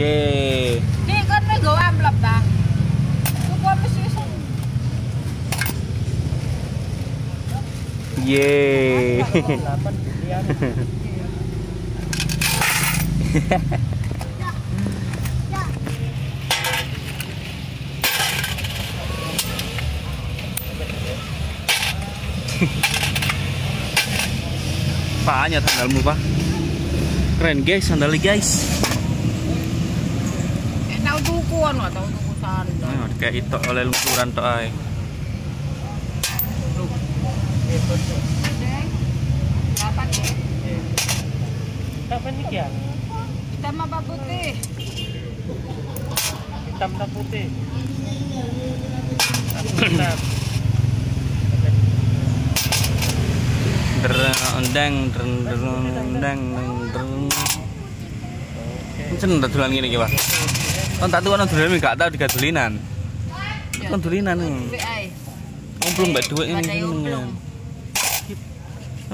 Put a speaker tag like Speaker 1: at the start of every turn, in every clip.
Speaker 1: Ye.
Speaker 2: Ini kan nih gue amplop dah. Tuku sih sih?
Speaker 1: Ye. Paanya sandalmu, Pak. Keren, guys, sandalnya, guys.
Speaker 2: Kan nggak tahu sandal.
Speaker 1: Nah, kayak itu oleh ae.
Speaker 2: Dapat deh.
Speaker 3: Kapan nih ya?
Speaker 2: Hitam apa putih?
Speaker 3: Hitam dan putih. Hitam.
Speaker 1: Derendang, derendang, derendang, derendang. Sen dodolan ngene iki, Pak. Kon tak tuwa dodolan gak tau digadulinan. Kon dulinan.
Speaker 2: Duit ae.
Speaker 1: Ngomplung mbak duit ini.
Speaker 2: Ngomplung.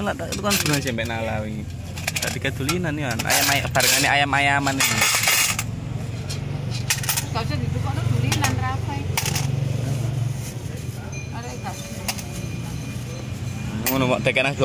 Speaker 1: Lah tak itu kan dulan sampe nala wingi. Tak digadulinan ya. Ayam ayam barengane ayam-ayaman ini.
Speaker 2: Gak usah ditukokno dulinan rapai. Ada gas.
Speaker 1: Ngono kok tekan nang